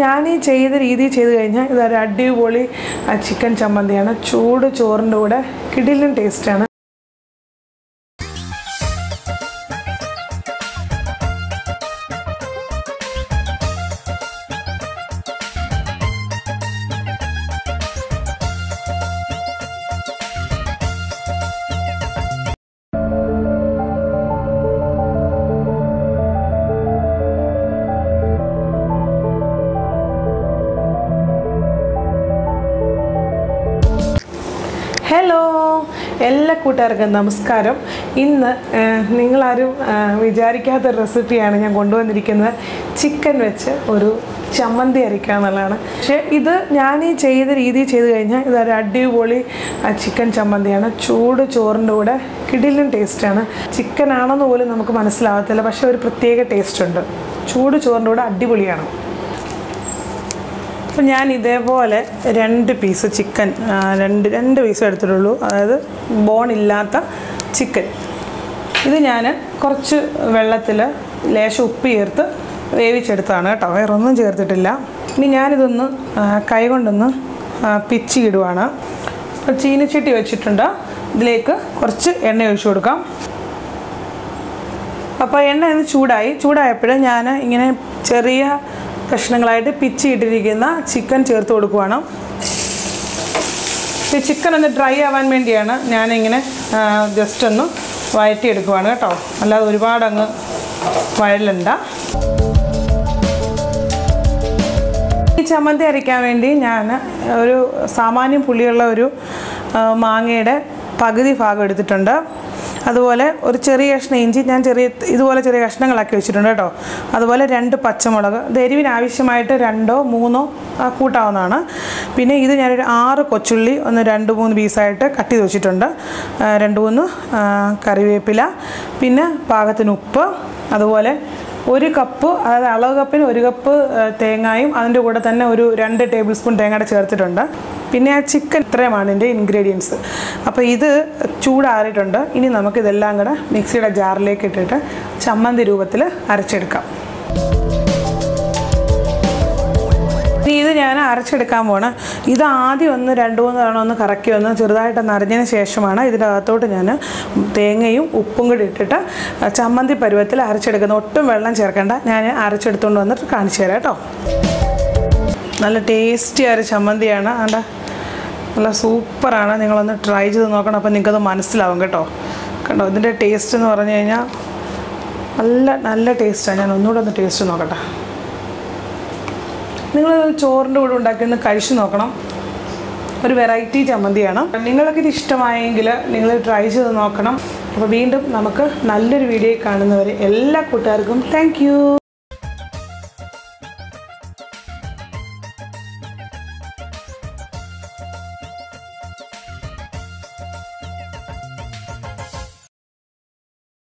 ഞാൻ ഈ ചെയ്ത രീതി ചെയ്ത് കഴിഞ്ഞാൽ ഇതൊരു അടിപൊളി ചിക്കൻ ചമ്മന്തിയാണ്. ചൂട് ചോറിന്റെ കൂടെ കിടിലും ടേസ്റ്റാണ് ഹലോ എല്ലാ കൂട്ടുകാർക്കും നമസ്കാരം. ഇന്ന് നിങ്ങളാരും വിചാരിക്കാത്ത റെസിപ്പിയാണ് ഞാൻ കൊണ്ടുവന്നിരിക്കുന്നത്. ചിക്കൻ വെച്ച് ഒരു ചമ്മന്തി അരയ്ക്കുക എന്നുള്ളതാണ്. പക്ഷേ ഇത് ഞാൻ ഈ ചെയ്ത രീതി ചെയ്ത് കഴിഞ്ഞാൽ ഇതൊരു അടിപൊളി ചിക്കൻ ചമ്മന്തിയാണ്. ചൂട് ചോറിന്റെ കൂടെ കിടിലൻ ടേസ്റ്റാണ്. ചിക്കൻ ആണെന്ന് പോലും നമുക്ക് മനസ്സിലാവത്തില്ല. പക്ഷേ ഒരു പ്രത്യേക ടേസ്റ്റ് ഉണ്ട്. ചൂട് ചോറിന്റെ കൂടെ അടിപൊളിയാണ്. അപ്പം ഞാൻ ഇതേപോലെ രണ്ട് പീസ് ചിക്കൻ രണ്ട് രണ്ട് പീസ് എടുത്തിട്ടുള്ളൂ. അതായത് ബോൺ ഇല്ലാത്ത ചിക്കൻ ഇത് ഞാൻ കുറച്ച് വെള്ളത്തിൽ ലേശം ഉപ്പ് ചേർത്ത് വേവിച്ചെടുത്താണ് കേട്ടോ. വേറൊന്നും ചേർത്തിട്ടില്ല. ഇനി ഞാനിതൊന്ന് കൈ കൊണ്ടൊന്ന് പിച്ചിയിടുവാണ്. അപ്പോൾ ചീനിച്ചട്ടി വെച്ചിട്ടുണ്ട്. ഇതിലേക്ക് കുറച്ച് എണ്ണ ഒഴിച്ചു കൊടുക്കാം. അപ്പോൾ എണ്ണ ഒന്ന് ചൂടായി. ചൂടായപ്പോഴും ഞാൻ ഇങ്ങനെ ചെറിയ കഷ്ണങ്ങളായിട്ട് പിച്ചി ഇട്ടിരിക്കുന്ന ചിക്കൻ ചേർത്ത് കൊടുക്കുവാണ്. ഈ ചിക്കൻ ഒന്ന് ഡ്രൈ ആവാൻ വേണ്ടിയാണ് ഞാനിങ്ങനെ ജസ്റ്റ് ഒന്ന് വഴറ്റിയെടുക്കുവാണ് കേട്ടോ. അല്ലാതെ ഒരുപാട് അങ്ങ് വഴലണ്ട. ഈ ചമ്മന്തി അരയ്ക്കാൻ വേണ്ടി ഞാൻ ഒരു സാമാന്യം പുളിയുള്ള ഒരു മാങ്ങയുടെ പകുതി ഭാഗം എടുത്തിട്ടുണ്ട്. അതുപോലെ ഒരു ചെറിയ കഷ്ണം ഇഞ്ചി ഞാൻ ചെറിയ ഇതുപോലെ ചെറിയ കഷ്ണങ്ങളാക്കി വെച്ചിട്ടുണ്ട് കേട്ടോ. അതുപോലെ രണ്ട് പച്ചമുളക്. ഇത് ആവശ്യമായിട്ട് രണ്ടോ മൂന്നോ കൂട്ടാവുന്നതാണ്. പിന്നെ ഇത് ഞാനൊരു ആറ് കൊച്ചുള്ളി ഒന്ന് രണ്ട് മൂന്ന് പീസായിട്ട് കട്ട് ചെയ്ത് വെച്ചിട്ടുണ്ട്. രണ്ട് മൂന്ന് കറിവേപ്പില പിന്നെ പാകത്തിന് ഉപ്പ് അതുപോലെ ഒരു കപ്പ് അതായത് അളവ് കപ്പിന് ഒരു കപ്പ് തേങ്ങായും അതിന്റെ കൂടെ തന്നെ ഒരു രണ്ട് ടേബിൾ സ്പൂൺ തേങ്ങയുടെ ചേർത്തിട്ടുണ്ട്. പിന്നെ ആ ചിക്കൻ ഇത്രയുമാണ് എന്റെ ഇൻഗ്രീഡിയൻസ്. അപ്പോൾ ഇത് ചൂടാറിയിട്ടുണ്ട്. ഇനി നമുക്കിതെല്ലാം കൂടെ മിക്സിയുടെ ജാറിലേക്ക് ഇട്ടിട്ട് ചമ്മന്തി രൂപത്തിൽ അരച്ചെടുക്കാം. ഇനി ഇത് ഞാൻ അരച്ചെടുക്കാൻ പോണ്. ഇത് ആദ്യം ഒന്ന് രണ്ട് മൂന്ന് തവണ ഒന്ന് കറക്കി ഒന്ന് ചെറുതായിട്ട് നിറഞ്ഞതിന് ശേഷമാണ് ഇതിന്റെ അകത്തോട്ട് ഞാൻ തേങ്ങയും ഉപ്പും കൂടി ഇട്ടിട്ട് ചമ്മന്തി പരുവത്തിൽ അരച്ചെടുക്കുന്നത്. ഒട്ടും വെള്ളം ചേർക്കേണ്ട. ഞാൻ അരച്ചെടുത്തുകൊണ്ട് വന്നിട്ട് കാണിച്ചു തരാം കേട്ടോ. നല്ല ടേസ്റ്റി ആയ ചമ്മന്തിയാണ്. ആണ്ട നല്ല സൂപ്പറാണ്. നിങ്ങളൊന്ന് ട്രൈ ചെയ്ത് നോക്കണം. അപ്പോൾ നിങ്ങൾക്കത് മനസ്സിലാവും കേട്ടോ. കണ്ടോ ഇതിന്റെ ടേസ്റ്റ് എന്ന് പറഞ്ഞു കഴിഞ്ഞാൽ നല്ല നല്ല ടേസ്റ്റാണ്. ഞാൻ ഒന്നുകൂടെ ഒന്ന് ടേസ്റ്റ് നോക്കട്ടെ. നിങ്ങൾ ചോറിന്റെ കൂടെ ഉണ്ടാക്കി കഴിച്ചു നോക്കണം. ഒരു വെറൈറ്റി ചമ്മന്തിയാണ്. നിങ്ങൾക്ക് ഇത് ഇഷ്ടമായെങ്കിൽ നിങ്ങൾ ട്രൈ ചെയ്ത് നോക്കണം. അപ്പോൾ വീണ്ടും നമുക്ക് നല്ലൊരു വീഡിയോ കാണുന്നവരെ എല്ലാ കൂട്ടുകാർക്കും താങ്ക്